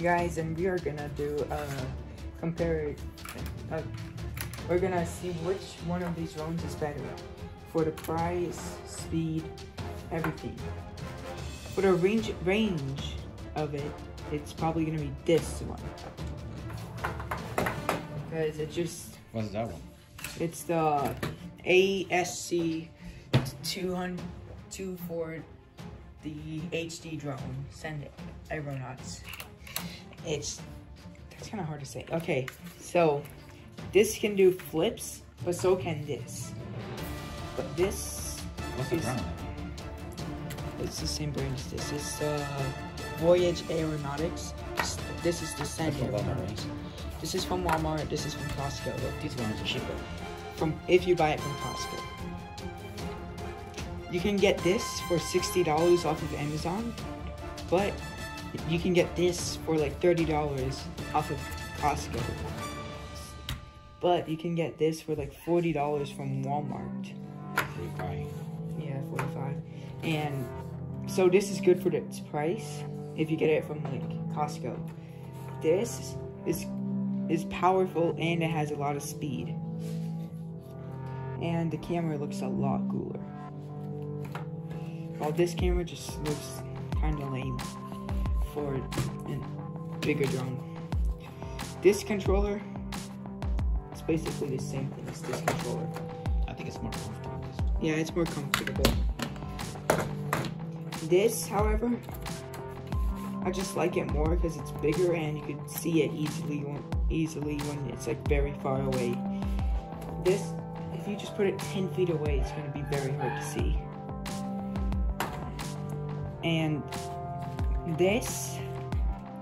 guys, and we are gonna do a compare. Uh, we're gonna see which one of these drones is better for the price, speed, everything. For the range range of it, it's probably gonna be this one because it just What's that one? it's the ASC 200 for the HD drone. Send it, aeronauts. It's that's kind of hard to say. Okay, so this can do flips, but so can this. But this What's the is brand? it's the same brand as this. It's uh, Voyage Aeronautics. This- is the from Aeronautics. This is from Walmart. This is from Costco. This one is cheaper. From if you buy it from Costco. You can get this for sixty dollars off of Amazon, but you can get this for like thirty dollars off of Costco. But you can get this for like forty dollars from Walmart. Free buy. Yeah, 45. And so this is good for its price if you get it from like Costco. This is is powerful and it has a lot of speed. And the camera looks a lot cooler. While this camera just looks kind of lame for a bigger drone. This controller it's basically the same thing as this controller. I think it's more comfortable. This Yeah, it's more comfortable. This, however, I just like it more because it's bigger and you can see it easily when, easily when it's like very far away. This, if you just put it 10 feet away, it's going to be very hard to see. And this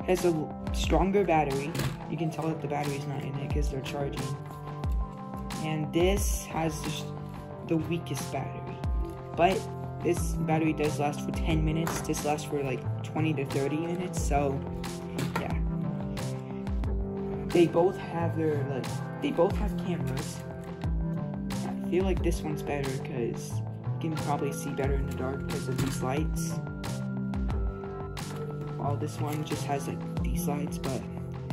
has a stronger battery. You can tell that the battery's not in it because they're charging. And this has the, the weakest battery. But this battery does last for 10 minutes. This lasts for like 20 to 30 minutes. So, yeah. They both have their, like, they both have cameras. I feel like this one's better because you can probably see better in the dark because of these lights. While this one just has like these lights, but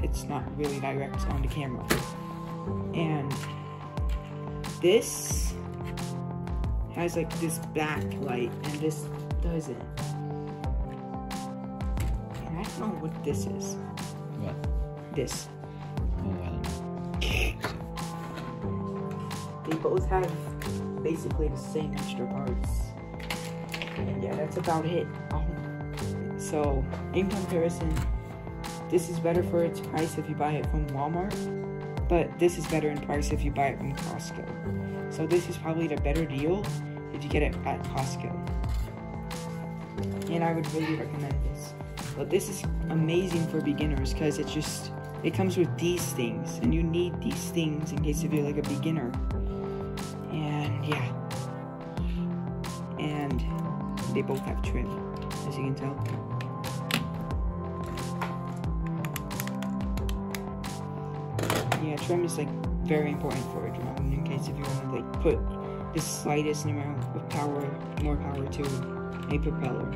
it's not really direct on the camera. And this has like this backlight and this doesn't. And I don't know what this is. What? This. Oh, I don't know. They both have basically the same extra parts. And yeah, that's about it. Um, so, in comparison, this is better for its price if you buy it from Walmart, but this is better in price if you buy it from Costco. So this is probably the better deal if you get it at Costco. And I would really recommend this. But this is amazing for beginners because it just it comes with these things and you need these things in case if you're like a beginner. And yeah. And they both have trim, as you can tell. Yeah, trim is like very important for a drone in case if you want to like put the slightest amount of power, more power to a propeller.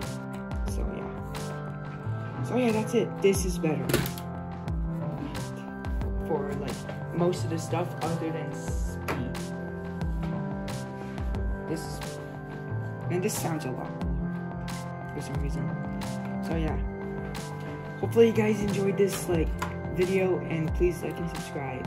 So yeah. So yeah, that's it. This is better for like most of the stuff other than speed. This is, and this sounds a lot for some reason. So yeah. Hopefully you guys enjoyed this like video and please like and subscribe.